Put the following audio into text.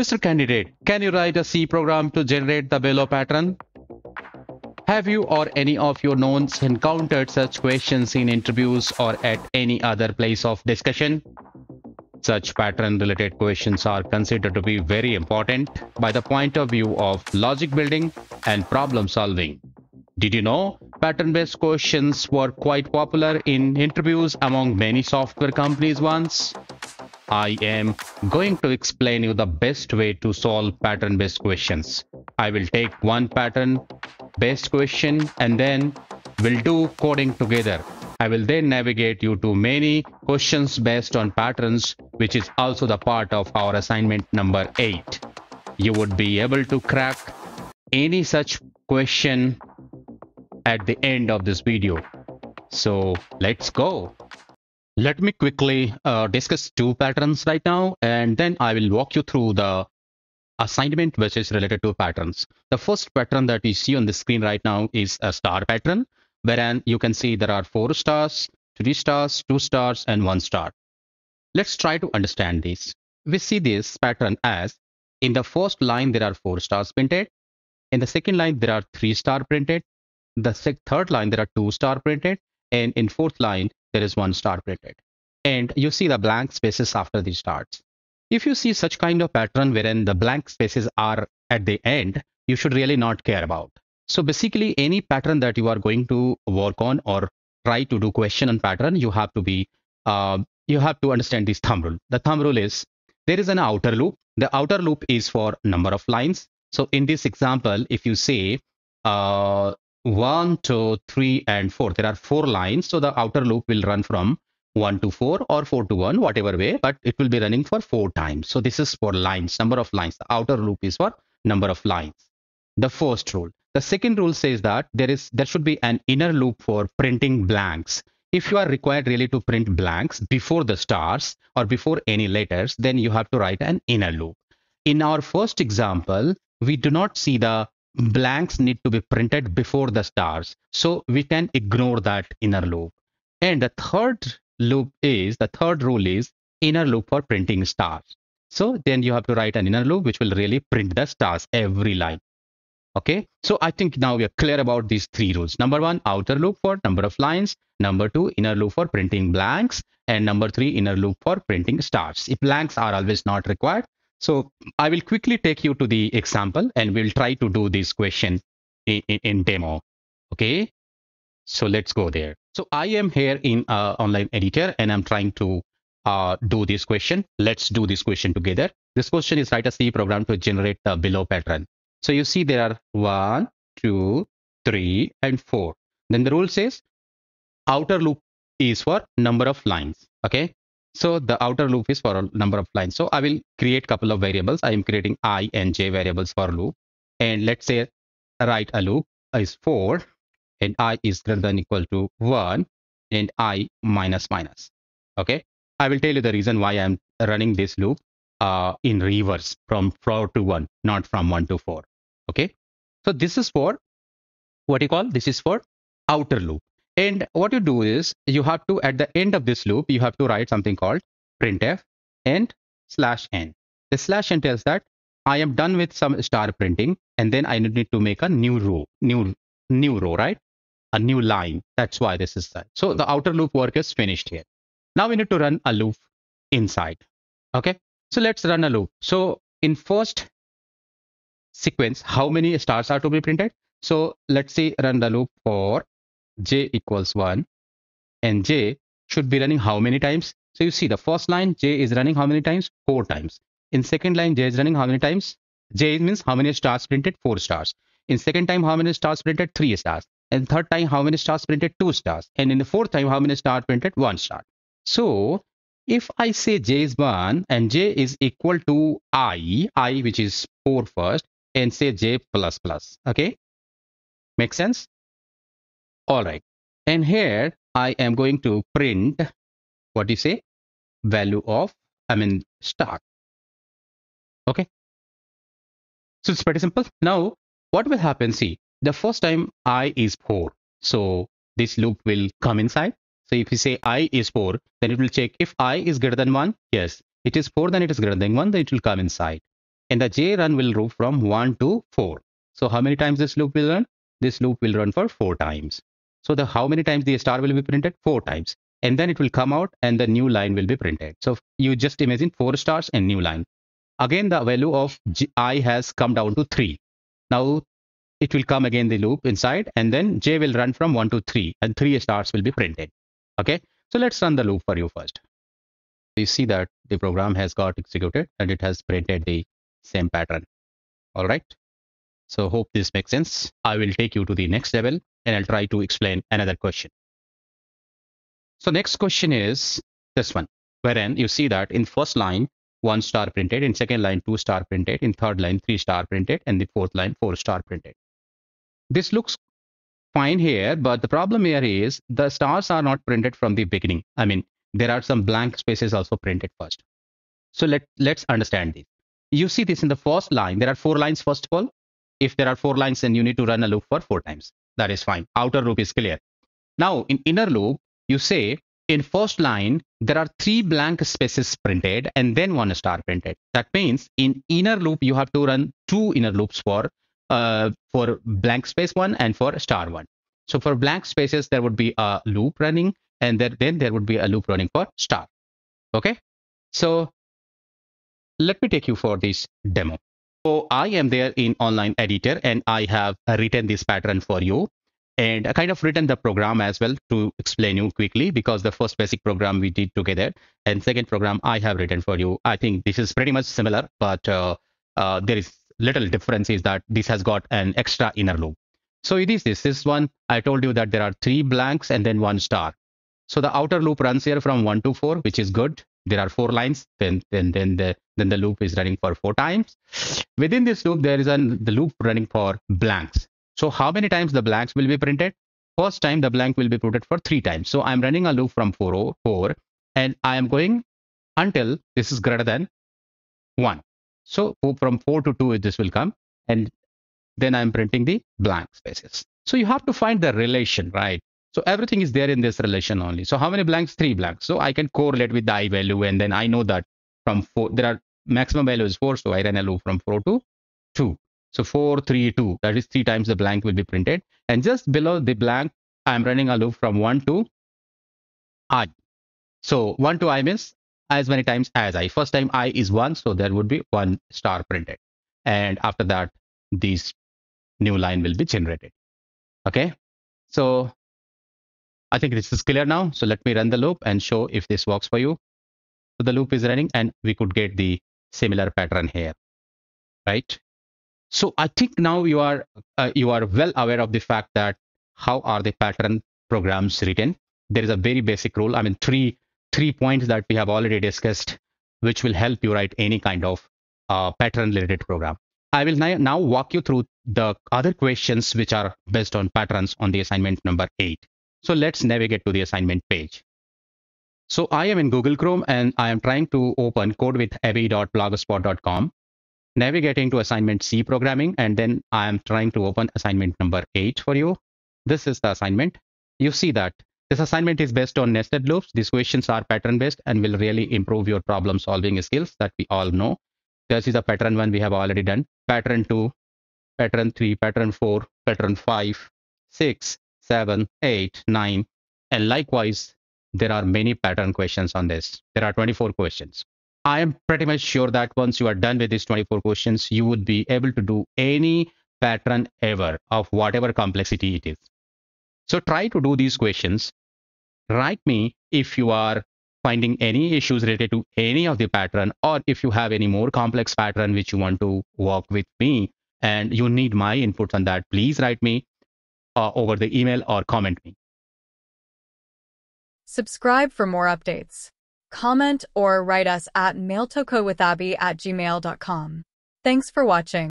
Mr. Candidate, can you write a C program to generate the below pattern? Have you or any of your knowns encountered such questions in interviews or at any other place of discussion? Such pattern related questions are considered to be very important by the point of view of logic building and problem solving. Did you know pattern based questions were quite popular in interviews among many software companies once? I am going to explain you the best way to solve pattern based questions. I will take one pattern based question and then we'll do coding together. I will then navigate you to many questions based on patterns, which is also the part of our assignment number eight. You would be able to crack any such question at the end of this video. So let's go. Let me quickly uh, discuss two patterns right now, and then I will walk you through the assignment which is related to patterns. The first pattern that we see on the screen right now is a star pattern, wherein you can see there are four stars, three stars, two stars, and one star. Let's try to understand this. We see this pattern as in the first line there are four stars printed. In the second line there are three star printed. The third line there are two star printed. And in fourth line there is one star printed. And you see the blank spaces after the stars. If you see such kind of pattern wherein the blank spaces are at the end, you should really not care about. So basically any pattern that you are going to work on or try to do question and pattern, you have to be, uh, you have to understand this thumb rule. The thumb rule is there is an outer loop. The outer loop is for number of lines. So in this example, if you say uh, one, two, three, and four. There are four lines. So the outer loop will run from 1 to 4 or 4 to 1, whatever way, but it will be running for four times. So this is for lines, number of lines. The outer loop is for number of lines. The first rule. The second rule says that there is there should be an inner loop for printing blanks. If you are required really to print blanks before the stars or before any letters, then you have to write an inner loop. In our first example, we do not see the Mm. blanks need to be printed before the stars. So we can ignore that inner loop. And the third loop is, the third rule is inner loop for printing stars. So then you have to write an inner loop which will really print the stars every line. Okay, so I think now we are clear about these three rules. Number one, outer loop for number of lines. Number two, inner loop for printing blanks. And number three, inner loop for printing stars. If blanks are always not required, so I will quickly take you to the example and we'll try to do this question in, in, in demo. Okay. So let's go there. So I am here in uh, online editor and I'm trying to uh, do this question. Let's do this question together. This question is write a C program to generate the below pattern. So you see there are one, two, three, and four. Then the rule says outer loop is for number of lines. Okay. So the outer loop is for a number of lines. So I will create couple of variables. I am creating i and j variables for loop. And let's say write a loop is 4 and i is greater than equal to 1 and i minus minus. Okay. I will tell you the reason why I'm running this loop uh, in reverse from 4 to 1, not from 1 to 4. Okay. So this is for what you call this is for outer loop. And what you do is you have to, at the end of this loop, you have to write something called printf and slash n. The slash n tells that I am done with some star printing and then I need to make a new row, new, new row, right? A new line. That's why this is that. So the outer loop work is finished here. Now we need to run a loop inside. Okay. So let's run a loop. So in first sequence, how many stars are to be printed? So let's say run the loop for j equals 1 and j should be running how many times? So you see the first line j is running how many times? 4 times. In second line j is running how many times? j means how many stars printed? 4 stars. In second time how many stars printed? 3 stars. And third time how many stars printed? 2 stars. And in the fourth time how many stars printed? 1 star. So if I say j is 1 and j is equal to i, i which is 4 first and say j plus plus. Okay. Make sense? All right. And here I am going to print what you say value of, I mean, start. Okay. So it's pretty simple. Now, what will happen? See, the first time i is 4. So this loop will come inside. So if you say i is 4, then it will check if i is greater than 1. Yes, it is 4, then it is greater than 1, then it will come inside. and the j run will run from 1 to 4. So how many times this loop will run? This loop will run for 4 times. So the how many times the star will be printed? 4 times. And then it will come out and the new line will be printed. So you just imagine 4 stars and new line. Again, the value of i has come down to 3. Now it will come again the loop inside and then j will run from 1 to 3 and 3 stars will be printed. Okay, so let's run the loop for you first. You see that the program has got executed and it has printed the same pattern. All right. So hope this makes sense. I will take you to the next level and I'll try to explain another question. So next question is this one, wherein you see that in first line, one star printed, in second line, two star printed, in third line, three star printed, and the fourth line, four star printed. This looks fine here, but the problem here is the stars are not printed from the beginning. I mean, there are some blank spaces also printed first. So let, let's understand this. You see this in the first line. There are four lines, first of all. If there are four lines, then you need to run a loop for four times. That is fine. Outer loop is clear. Now, in inner loop, you say in first line, there are three blank spaces printed and then one star printed. That means in inner loop, you have to run two inner loops for uh, for blank space one and for star one. So for blank spaces, there would be a loop running and there, then there would be a loop running for star. Okay. So let me take you for this demo. So I am there in online editor and I have written this pattern for you and I kind of written the program as well to explain you quickly because the first basic program we did together and second program I have written for you. I think this is pretty much similar, but uh, uh, there is little difference is that this has got an extra inner loop. So it is this, this one, I told you that there are three blanks and then one star. So the outer loop runs here from one to four, which is good. There are four lines, then then then the then the loop is running for four times. Within this loop, there is an the loop running for blanks. So how many times the blanks will be printed? First time the blank will be printed for three times. So I'm running a loop from four, four and I am going until this is greater than one. So from 4 to 2, this will come. And then I'm printing the blank spaces. So you have to find the relation, right? So everything is there in this relation only. So how many blanks? Three blanks. So I can correlate with the i value. And then I know that from 4, there are maximum value is 4. So I run a loop from 4 to 2. So four, three, two, that is 3 times the blank will be printed. And just below the blank, I'm running a loop from 1 to i. So 1 to i means as many times as i. First time i is 1, so there would be 1 star printed. And after that, this new line will be generated. Okay, so I think this is clear now. So let me run the loop and show if this works for you. So the loop is running and we could get the similar pattern here, right? So I think now you are uh, you are well aware of the fact that how are the pattern programs written. There is a very basic rule. I mean, three three points that we have already discussed, which will help you write any kind of uh, pattern related program. I will now walk you through the other questions which are based on patterns on the assignment number eight. So let's navigate to the assignment page. So I am in Google Chrome and I am trying to open codewithabby.blogspot.com, navigating to assignment C programming, and then I am trying to open assignment number eight for you. This is the assignment. You see that this assignment is based on nested loops. These questions are pattern based and will really improve your problem solving skills that we all know. This is a pattern one we have already done. Pattern two, pattern three, pattern four, pattern five, six, seven, eight, nine. And likewise, there are many pattern questions on this. There are 24 questions. I am pretty much sure that once you are done with these 24 questions, you would be able to do any pattern ever of whatever complexity it is. So try to do these questions write me if you are finding any issues related to any of the pattern or if you have any more complex pattern which you want to work with me and you need my input on that please write me uh, over the email or comment me. Subscribe for more updates. Comment or write us at mailtocodewithabby at gmail.com thanks for watching